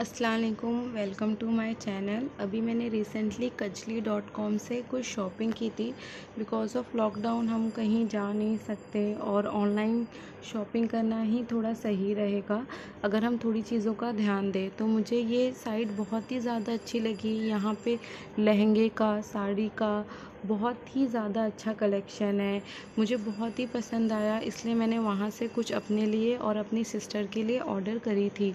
असलकुम welcome to my channel. अभी मैंने रिसेंटली कचली डॉट कॉम से कुछ शॉपिंग की थी। बिकॉज़ ऑफ़ लॉकडाउन हम कहीं जा नहीं सकते और ऑनलाइन शॉपिंग करना ही थोड़ा सही रहेगा। अगर हम थोड़ी चीज़ों का ध्यान दें तो मुझे ये साइट बहुत ही ज़्यादा अच्छी लगी। यहाँ पे लहंगे का, साड़ी का बहुत ही ज़्यादा अच्छा कलेक्शन है। मुझे बहुत ही पसंद आया, इसलिए मैंने वहाँ से कुछ अपने लिए और अपनी सिस्टर के लिए ऑर्डर करी थी।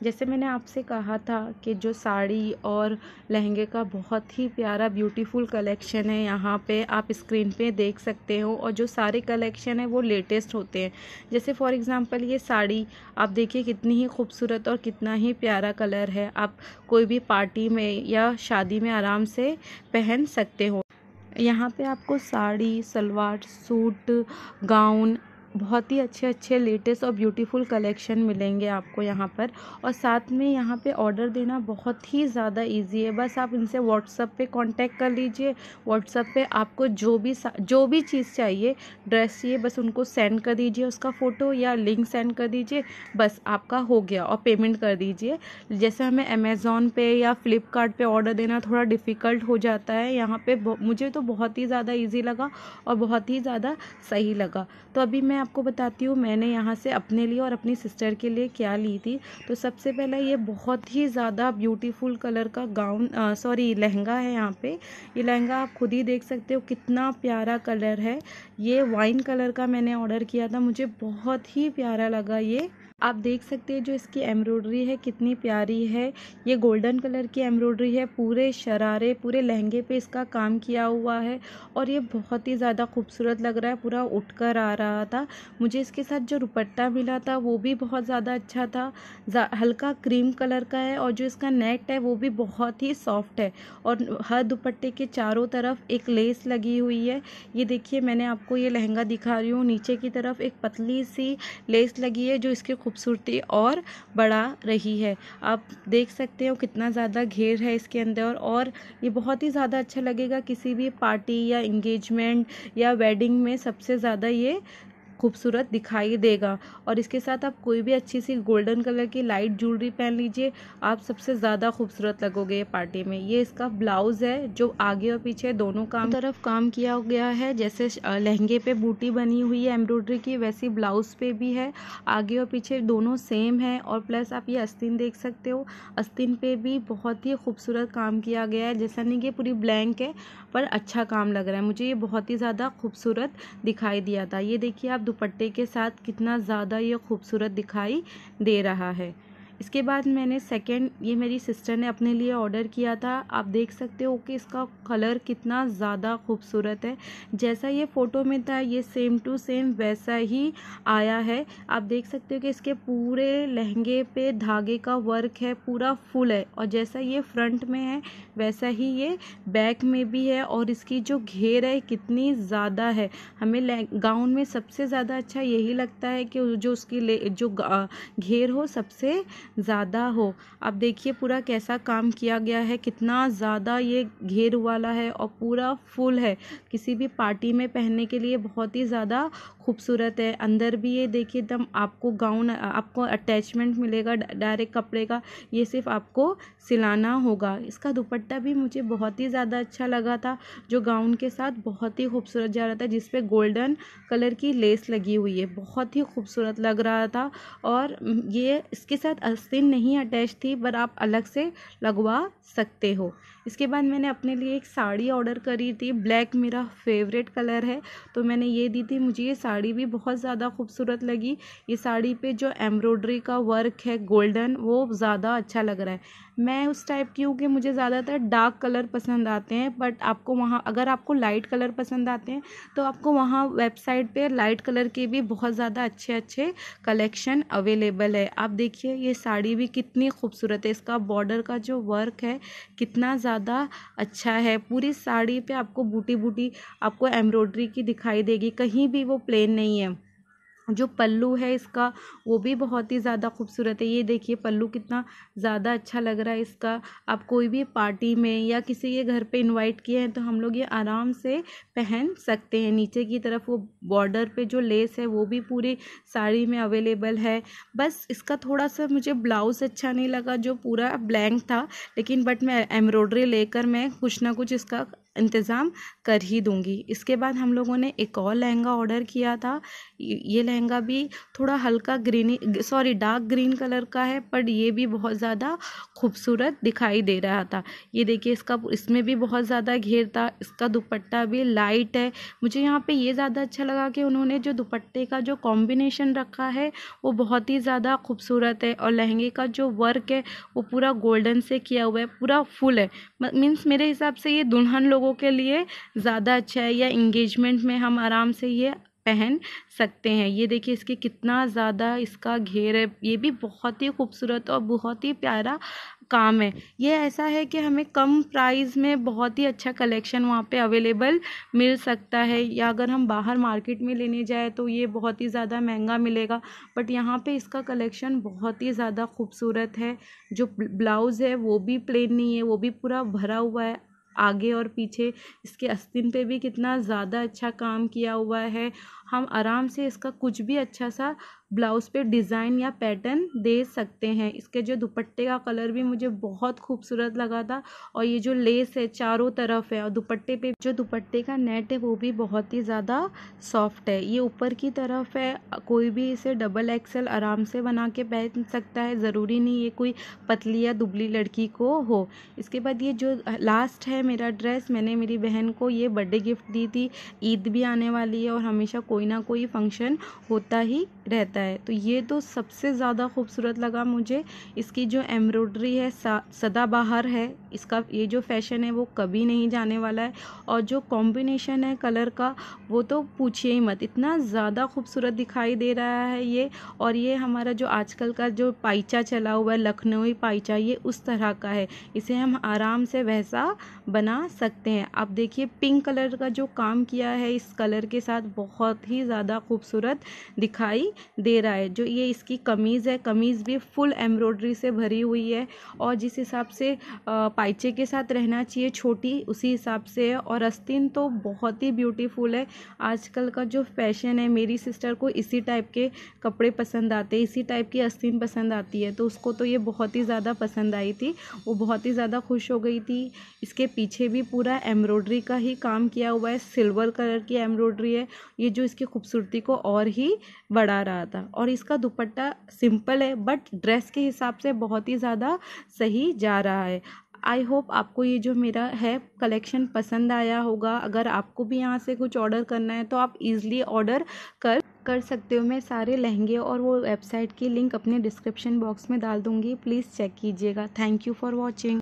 जैसे मैंने आपसे कहा था कि जो साड़ी और लहंगे का बहुत ही प्यारा ब्यूटीफुल कलेक्शन है यहाँ पे, आप स्क्रीन पे देख सकते हो और जो सारे कलेक्शन है वो लेटेस्ट होते हैं। जैसे फॉर एग्ज़ाम्पल ये साड़ी, आप देखिए कितनी ही खूबसूरत और कितना ही प्यारा कलर है। आप कोई भी पार्टी में या शादी में आराम से पहन सकते हो। यहाँ पे आपको साड़ी, सलवार, सूट गाउन बहुत ही अच्छे अच्छे लेटेस्ट और ब्यूटीफुल कलेक्शन मिलेंगे आपको यहाँ पर। और साथ में यहाँ पे ऑर्डर देना बहुत ही ज़्यादा इजी है। बस आप इनसे व्हाट्सअप पे कांटेक्ट कर लीजिए। व्हाट्सअप पे आपको जो भी जो भी चीज़ चाहिए ड्रेस चाहिए बस उनको सेंड कर दीजिए उसका फ़ोटो या लिंक सेंड कर दीजिए। बस आपका हो गया और पेमेंट कर दीजिए। जैसे हमें अमेज़ोन पे या फ्लिपकार्ट ऑर्डर देना थोड़ा डिफ़िकल्ट हो जाता है। यहाँ पर मुझे तो बहुत ही ज़्यादा ईजी लगा और बहुत ही ज़्यादा सही लगा। तो अभी मैं आपको बताती हूँ, मैंने यहाँ से अपने लिए और अपनी सिस्टर के लिए क्या ली थी। तो सबसे पहले ये बहुत ही ज़्यादा ब्यूटीफुल कलर का गाउन सॉरी लहंगा है यहाँ पे। ये लहंगा आप खुद ही देख सकते हो, कितना प्यारा कलर है। ये वाइन कलर का मैंने ऑर्डर किया था, मुझे बहुत ही प्यारा लगा ये। आप देख सकते हैं जो इसकी एम्ब्रॉयडरी है, कितनी प्यारी है। ये गोल्डन कलर की एम्ब्रॉयडरी है, पूरे शरारे, पूरे लहंगे पे इसका काम किया हुआ है और ये बहुत ही ज़्यादा खूबसूरत लग रहा है, पूरा उठकर आ रहा था। मुझे इसके साथ जो दुपट्टा मिला था, वो भी बहुत ज़्यादा अच्छा था। हल्का क्रीम कलर का है और जो इसका नेट है, वो भी बहुत ही सॉफ्ट है और हर दुपट्टे के चारों तरफ़ एक लेस लगी हुई है। ये देखिए, मैंने आपको ये लहंगा दिखा रही हूँ। नीचे की तरफ़ एक पतली सी लेस लगी है, जो इसके खूबसूरती और बढ़ा रही है। आप देख सकते हो कितना ज़्यादा घेर है इसके अंदर और ये बहुत ही ज़्यादा अच्छा लगेगा किसी भी पार्टी या इंगेजमेंट या वेडिंग में सबसे ज़्यादा ये खूबसूरत दिखाई देगा। और इसके साथ आप कोई भी अच्छी सी गोल्डन कलर की लाइट ज्वेलरी पहन लीजिए, आप सबसे ज़्यादा खूबसूरत लगोगे ये पार्टी में। ये इसका ब्लाउज़ है, जो आगे और पीछे दोनों काम तरफ़ काम किया गया है। जैसे लहंगे पे बूटी बनी हुई है, एम्ब्रॉयडरी की, वैसी ब्लाउज़ पे भी है। आगे और पीछे दोनों सेम है और प्लस आप ये अस्तिन देख सकते हो। अस्तिन पे भी बहुत ही खूबसूरत काम किया गया है। जैसा नहीं कि पूरी ब्लैंक है, पर अच्छा काम लग रहा है। मुझे ये बहुत ही ज़्यादा खूबसूरत दिखाई दिया था। ये देखिए आप दुपट्टे के साथ कितना ज़्यादा यह खूबसूरत दिखाई दे रहा है। इसके बाद मैंने सेकेंड ये मेरी सिस्टर ने अपने लिए ऑर्डर किया था। आप देख सकते हो कि इसका कलर कितना ज़्यादा खूबसूरत है। जैसा ये फ़ोटो में था, ये सेम टू सेम वैसा ही आया है। आप देख सकते हो कि इसके पूरे लहंगे पे धागे का वर्क है, पूरा फुल है। और जैसा ये फ्रंट में है, वैसा ही ये बैक में भी है। और इसकी जो घेर है, कितनी ज़्यादा है। हमें गाउन में सबसे ज़्यादा अच्छा यही लगता है कि जो उसकी जो घेर हो, सबसे ज़्यादा हो। अब देखिए पूरा कैसा काम किया गया है, कितना ज़्यादा ये घेर वाला है और पूरा फुल है। किसी भी पार्टी में पहनने के लिए बहुत ही ज़्यादा खूबसूरत है। अंदर भी ये देखिए एकदम आपको गाउन, आपको अटैचमेंट मिलेगा डायरेक्ट कपड़े का, ये सिर्फ़ आपको सिलाना होगा। इसका दुपट्टा भी मुझे बहुत ही ज़्यादा अच्छा लगा था, जो गाउन के साथ बहुत ही खूबसूरत जा रहा था जिसपे गोल्डन कलर की लेस लगी हुई है। बहुत ही खूबसूरत लग रहा था और ये इसके साथ आस्तीन नहीं अटैच थी पर आप अलग से लगवा सकते हो। इसके बाद मैंने अपने लिए एक साड़ी ऑर्डर करी थी। ब्लैक मेरा फेवरेट कलर है। तो मैंने ये दी थी। मुझे ये साड़ी भी बहुत ज़्यादा खूबसूरत लगी। ये साड़ी पे जो एम्ब्रॉयडरी का वर्क है गोल्डन वो ज़्यादा अच्छा लग रहा है। मैं उस टाइप की हूँ कि मुझे ज़्यादातर डार्क कलर पसंद आते हैं बट आपको वहाँ, अगर आपको लाइट कलर पसंद आते हैं तो आपको वहाँ वेबसाइट पे लाइट कलर के भी बहुत ज़्यादा अच्छे अच्छे कलेक्शन अवेलेबल है। आप देखिए, ये साड़ी भी कितनी खूबसूरत है। इसका बॉर्डर का जो वर्क है, कितना ज़्यादा अच्छा है। पूरी साड़ी पे आपको बूटी बूटी आपको एम्ब्रॉयडरी की दिखाई देगी। कहीं भी वो प्लेन नहीं है। जो पल्लू है इसका, वो भी बहुत ही ज़्यादा खूबसूरत है। ये देखिए, पल्लू कितना ज़्यादा अच्छा लग रहा है इसका। आप कोई भी पार्टी में या किसी के घर पे इनवाइट किए हैं तो हम लोग ये आराम से पहन सकते हैं। नीचे की तरफ़ वो बॉर्डर पे जो लेस है, वो भी पूरी साड़ी में अवेलेबल है। बस इसका थोड़ा सा मुझे ब्लाउज़ अच्छा नहीं लगा, जो पूरा ब्लैंक था, लेकिन बट मैं एम्ब्रॉयडरी लेकर मैं कुछ ना कुछ इसका इंतज़ाम कर ही दूँगी। इसके बाद हम लोगों ने एक और लहंगा ऑर्डर किया था। ये लहंगा भी थोड़ा हल्का greeny, sorry, dark green colour का है, पर ये भी बहुत ज़्यादा खूबसूरत दिखाई दे रहा था। ये देखिए, इसका, इसमें भी बहुत ज़्यादा घेर था, इसका दुपट्टा भी लाइट है। मुझे यहाँ पे ये ज़्यादा अच्छा लगा कि उन्होंने जो दुपट्टे का जो कॉम्बिनेशन रखा है, वो बहुत ही ज़्यादा खूबसूरत है और लहंगे का जो वर्क है, वो पूरा गोल्डन से किया हुआ है, पूरा फुल है। मीन्स मेरे हिसाब से ये दुल्हन लोगों के लिए ज़्यादा अच्छा है या इंगेजमेंट में हम आराम से ये पहन सकते हैं। ये देखिए इसके कितना ज़्यादा इसका घेर है। ये भी बहुत ही खूबसूरत और बहुत ही प्यारा काम है। ये ऐसा है कि हमें कम प्राइस में बहुत ही अच्छा कलेक्शन वहाँ पे अवेलेबल मिल सकता है। या अगर हम बाहर मार्केट में लेने जाए तो ये बहुत ही ज़्यादा महँगा मिलेगा। बट यहाँ पे इसका कलेक्शन बहुत ही ज़्यादा खूबसूरत है। जो ब्लाउज़ है वो भी प्लेन नहीं है, वो भी पूरा भरा हुआ है आगे और पीछे। इसके आस्तीन पे भी कितना ज़्यादा अच्छा काम किया हुआ है। हम आराम से इसका कुछ भी अच्छा सा ब्लाउज़ पे डिज़ाइन या पैटर्न दे सकते हैं। इसके जो दुपट्टे का कलर भी मुझे बहुत खूबसूरत लगा था और ये जो लेस है चारों तरफ़ है और दुपट्टे पे जो दुपट्टे का नेट है वो भी बहुत ही ज़्यादा सॉफ्ट है। ये ऊपर की तरफ़ है, कोई भी इसे डबल एक्सल आराम से बना के पहन सकता है, ज़रूरी नहीं ये कोई पतली या दुबली लड़की को हो। इसके बाद ये जो लास्ट है मेरा ड्रेस, मैंने मेरी बहन को ये बर्थडे गिफ्ट दी थी, ईद भी आने वाली है और हमेशा कोई ना कोई फ़ंक्शन होता ही रहता है। तो ये तो सबसे ज़्यादा खूबसूरत लगा मुझे। इसकी जो एम्ब्रॉयडरी है सदाबहार है, इसका ये जो फ़ैशन है वो कभी नहीं जाने वाला है। और जो कॉम्बिनेशन है कलर का, वो तो पूछिए ही मत। इतना ज़्यादा खूबसूरत दिखाई दे रहा है ये। और ये हमारा जो आजकल का जो पाइचा चला हुआ है लखनऊ पाइचा, ये उस तरह का है। इसे हम आराम से वैसा बना सकते हैं। आप देखिए, पिंक कलर का जो काम किया है, इस कलर के साथ बहुत ही ज़्यादा खूबसूरत दिखाई दे रहा है, जो ये इसकी कमीज़ है। कमीज़ भी फुल एम्ब्रॉयडरी से भरी हुई है और जिस हिसाब से पाइचे के साथ रहना चाहिए, छोटी उसी हिसाब से है और अस्तिन तो बहुत ही ब्यूटीफुल है। आजकल का जो फ़ैशन है, मेरी सिस्टर को इसी टाइप के कपड़े पसंद आते हैं, इसी टाइप की अस्तिन पसंद आती है तो उसको तो ये बहुत ही ज़्यादा पसंद आई थी। वो बहुत ही ज़्यादा खुश हो गई थी। इसके पीछे भी पूरा एम्ब्रॉयडरी का ही काम किया हुआ है। सिल्वर कलर की एम्ब्रॉयडरी है। ये जो इसकी खूबसूरती को और ही बढ़ा रहा था और इसका दुपट्टा सिंपल है बट ड्रेस के हिसाब से बहुत ही ज़्यादा सही जा रहा है। आई होप आपको ये जो मेरा है कलेक्शन पसंद आया होगा। अगर आपको भी यहाँ से कुछ ऑर्डर करना है तो आप इज़िली ऑर्डर कर कर सकते हो। मैं सारे लहंगे और वो वेबसाइट की लिंक अपने डिस्क्रिप्शन बॉक्स में डाल दूँगी। प्लीज़ चेक कीजिएगा। Thank you for watching